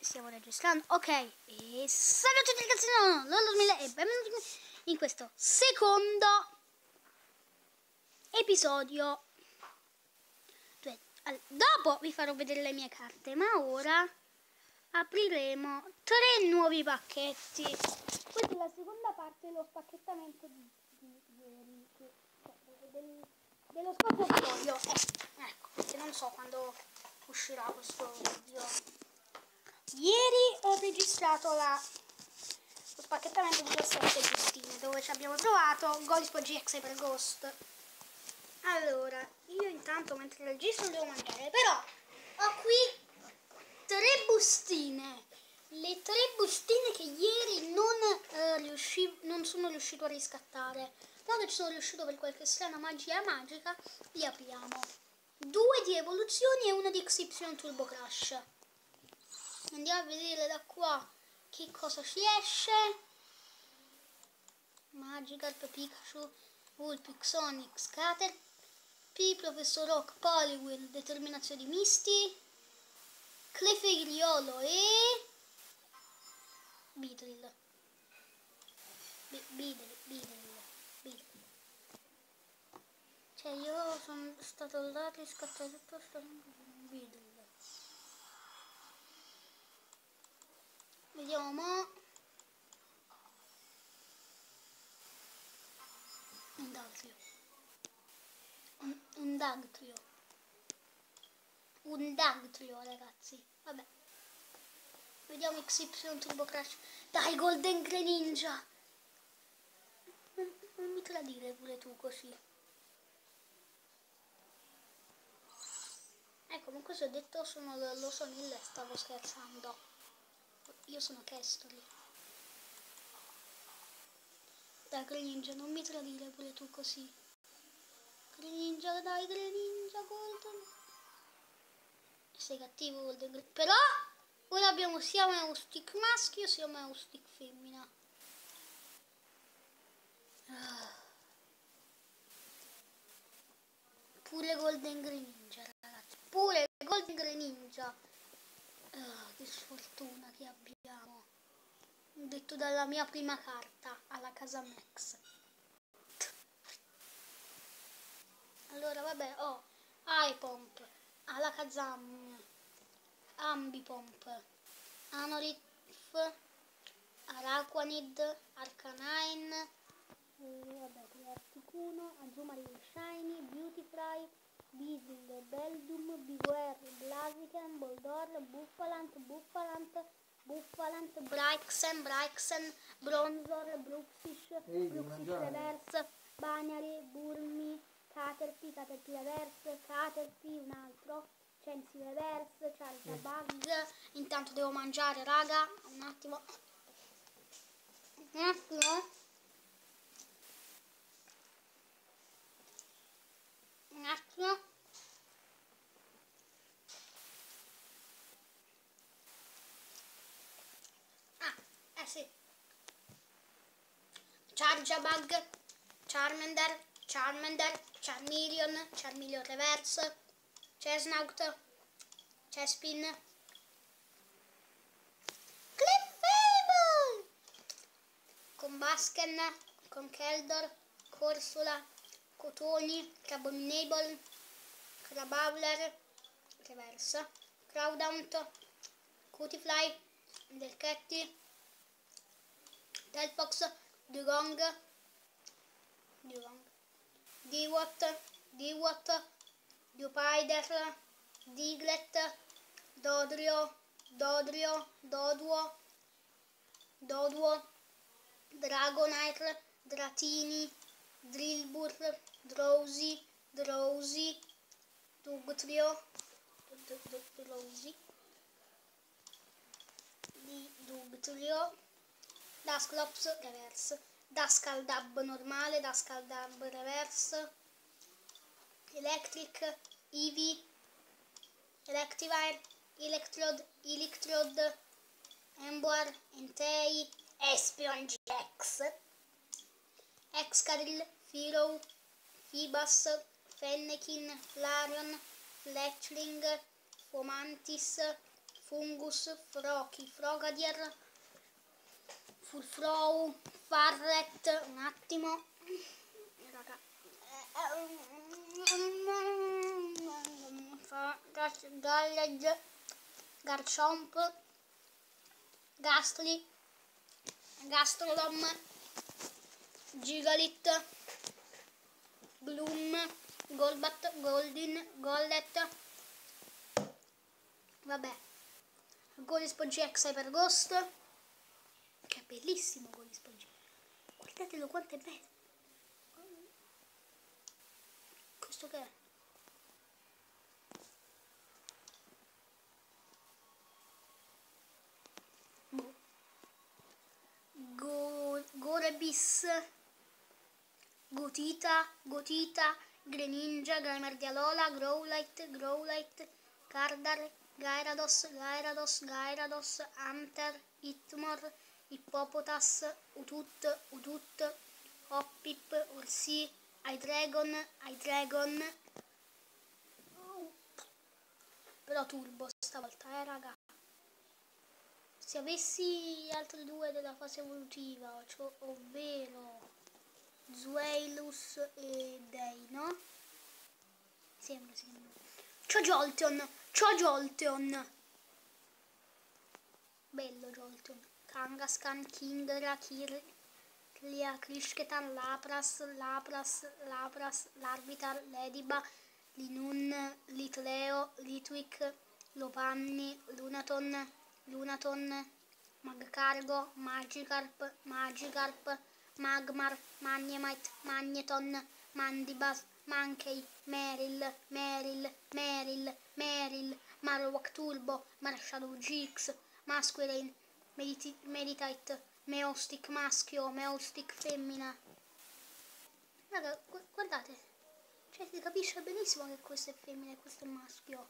stiamo registrando. Ok, e salve a tutti ragazzi, no, no, Lolo 2000 e benvenuti in questo secondo episodio. Dopo vi farò vedere le mie carte, ma ora apriremo tre nuovi pacchetti. Questa è la seconda parte dello spacchettamento di, ieri, cioè, del, dello scopo Eh, ecco, che non so quando uscirà questo video. Ieri ho registrato la, lo spacchettamento di 17 bustine dove ci abbiamo trovato Golispo GX per Ghost. Allora, io intanto mentre registro devo mangiare, però ho qui tre bustine. Le tre bustine che ieri non, eh, riuscivo, non sono riuscito a riscattare. Che ci sono riuscito per qualche strana magia magica, li apriamo. Due di evoluzioni e una di XY Turbo Crash andiamo a vedere da qua che cosa ci esce. Magikarp, Pikachu, Vulpix, Sonic, Scatter P, Professor Rock, Poliwhirl, Determinazioni Misti Clefairy,olo e Beedrill Beedrill, Beedrill, Beedrill cioè io sono stato là riscattato tutto sto Beedrill Vediamo. Un Dagtrio. Un, un Dagtrio. Un Dagtrio, ragazzi. Vabbè. Vediamo XY Turbo Crash. Dai, Golden Greninja! Non, non mi tradire pure tu così. Ecco, comunque se ho detto sono lo sonille, stavo scherzando. Io sono Kestory. Dai Greninja, non mi tradire pure tu così. Greninja, dai Greninja, Golden. Sei cattivo Golden Però ora abbiamo sia un stick maschio sia un stick femmina. Ah. Pure Golden Greninja, ragazzi. Pure Golden Greninja. Ah, che sfortuna che abbiamo. Detto dalla mia prima carta alla casa Max. Allora, vabbè, ho oh, iPomp, Alakazam, Ambipomp, Anorith, Araquanid, Arcanine, eh, vabbè, Articuno, Azumarill Shiny, Beautyfly, Beedle, Beldum, Beware, Blaziken, Boldor, Buffalant, Buffalant, Buffalant, Brixen, Brixen, Bronzor, Bruxish, Bruxish Reverse, Banary, Burmi, Caterpie, Caterpie Reverse, Caterpie, un altro, Censi Reverse, Charge Bug. Intanto devo mangiare, raga, un attimo. Un attimo. Un attimo. Ah eh sì. Charjabug Charmander Charmander Charmeleon Charmeleon Reverse Chesnaught Chespin. Clefable con Basken con Keldor Corsola Cotoni, Crabominable, Crabawler, Reversa, Crowdount, Cutifly, Delchetti, Telfox, Dugong, Dugong, Dewott, Dewott, Dupider, Diglett, Dodrio, Dodrio, Doduo, Doduo, Dragonite, Dratini, Drillbur, Drowsy, Drowsy, Dugtrio, Drowsy, Dugtrio, Dusclops reverse, Duscaldab normale, Duscaldab reverse, Electric, Eevee, Electivire, Electrode, Electrode, Emboar, Entei, Espion GX. Excadrill, Philo, Phoebus, Fennekin, Flareon, Fletchling, Fomantis, Fungus, Froki, Frogadier, Fulfrow, Farret, un attimo. Raga. Gallage, Garchomp, Gastly, Gastrolom, Gigalit, Gloom, Golbat, Goldin, Gollet. Vabbè. Golispo GX per Ghost. Che è bellissimo Golispo GX. Guardatelo quanto è bello. Questo che è? Boh. Go, Gorebis. Gotita, Gotita, Greninja, Gramardialola, Growlite, Growlite, Cardar, Gyarados, Gyarados, Gyarados, Hunter, Hitmor, Hippopotas, Utut, Utut, Hoppip, Orsi, Hydreigon, Hydreigon. Però turbo stavolta, eh raga. Se avessi altre due della fase evolutiva, cioè, ovvero Zuelus e Deino. Sembra, sembra. C'ho Jolteon, c'ho Jolteon. Bello Jolteon. Kangaskhan, Kingdra, Kir, Clia, Krishketan, Lapras, Lapras, Lapras, Larvitar, Lediba, Linun, Litleo, Litwick, Lopanni, Lunaton, Lunaton, Magcargo, Magikarp, Magikarp, Magmar, Magnemite, Magneton, Mandibas, Mankey, Meryl, Meryl, Meryl, Meryl, Marowak Turbo, Marshadow GX, Masquerain, Mediti- Meditite, Meostic maschio, Meostic femmina. Raga, gu- guardate, cioè si capisce benissimo che questo è femmina e questo è maschio.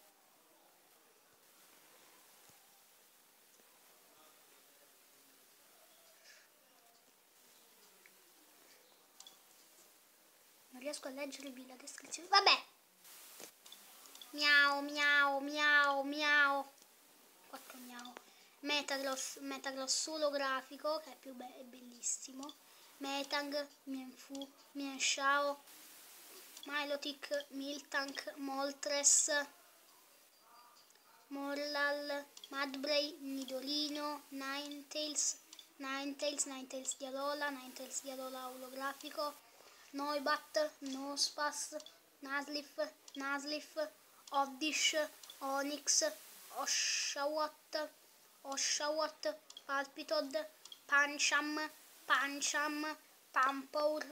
Riesco a leggervi la descrizione. Vabbè. Miau, miau, miau, miau. Quattro miau. Metagross, Metagross olografico, che è più be- è bellissimo. Metang, Mienfu, Mienshao, Milotic, Miltank, Moltres, Morlal, Madbray, Nidorino, Ninetales, Ninetales, Ninetales di Alola, Ninetales di Alola olografico, Noibat, Nospas, Naslif, Naslif, Oddish, Onyx, Oshawott, Oshawott, Palpitod, Pancham, Pancham, Pampour,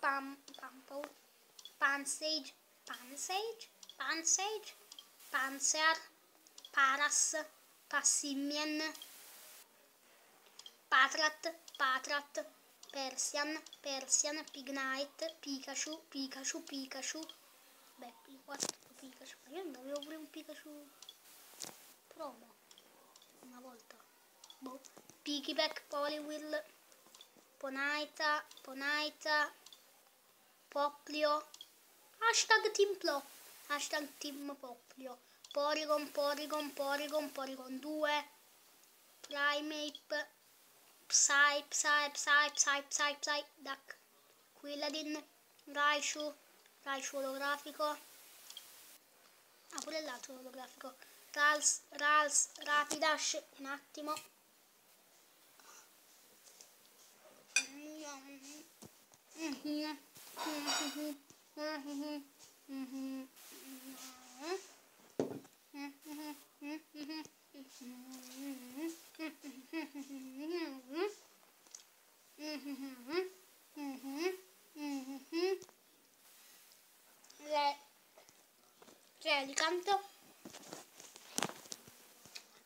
Pam, Pampour, Pansage, Pansage, Pansage, Pansear, Paras, Passimien, Patrat, Patrat, Persian, Persian, Pignite, Pikachu, Pikachu, Pikachu. Beh, i quattro Pikachu. Ma io non avevo pure un Pikachu promo. Una volta. Boh. Piggyback, Poliwhirl, Ponaita, Ponaita, Poplio. Hashtag Team Plo. Hashtag Team Poplio. Porygon, Porygon, Porygon, Porygon 2. Primeape. Psy, Psy, Psy, Psy, Psy, Psy, Duck, Quilladin, Raichu, Raichu olografico, ah pure l'altro olografico, Rals, Rals, Rapidash, un attimo, Le Relicant,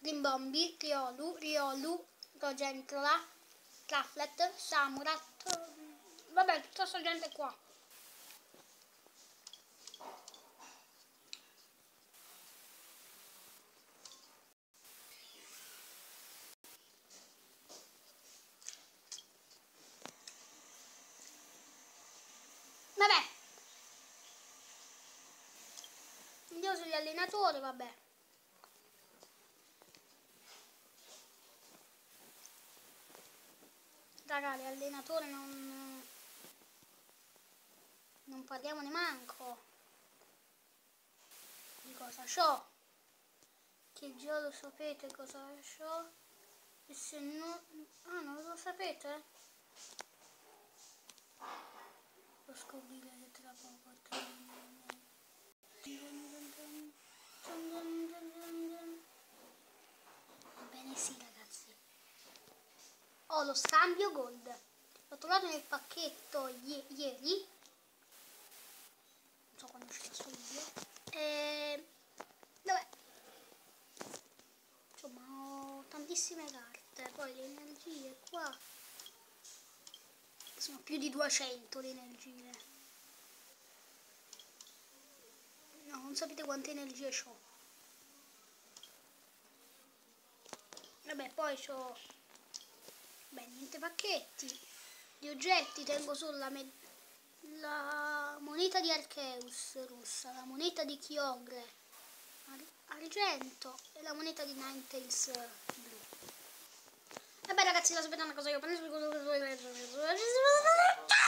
Rimbombi, Riolu, Riolu, Rogentrola, Traflet, Samurat, vabbè tutta sta gente qua. gli vabbè. Raga, l'allenatore non... Non parliamo neanche di cosa ciò. Che già lo sapete cosa ciò. E se no... Ah, non lo sapete? Lo scoprirete tra poco. Lo scambio gold. L'ho trovato nel pacchetto ieri. Non so quando uscirà sto video. E... Vabbè. Insomma ho tantissime carte. Poi le energie qua. Sono più di 200 le energie. No, non sapete quante energie ho. Vabbè, poi ho... Beh, niente pacchetti. Gli oggetti tengo solo la, la moneta di Arceus russa, la moneta di Kyogre ar argento e la moneta di Ninetales blu. Vabbè ragazzi, sapete una cosa, io. Ciao!